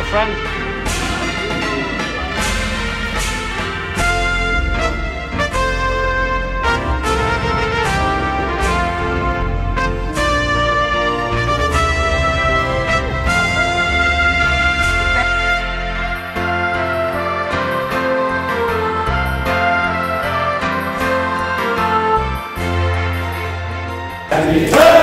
now the front. Now we like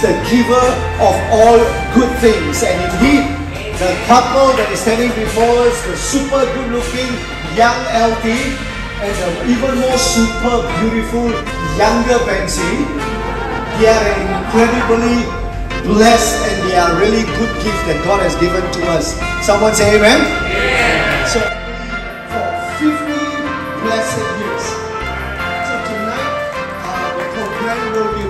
the giver of all good things, and indeed, the couple that is standing before us, the super good-looking young LT, and the even more super beautiful younger Pansy, they are incredibly blessed, and they are really good gifts that God has given to us. Someone say Amen. So for 50 blessed years. So tonight, uh, the program will be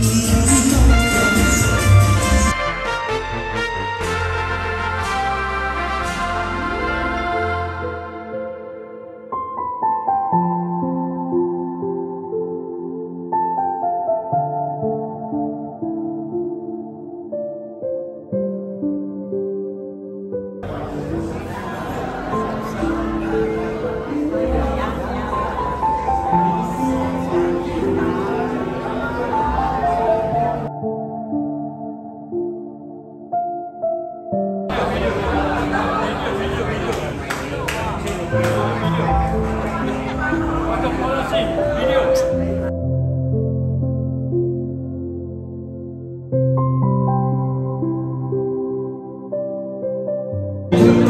Yes, no. Thank you.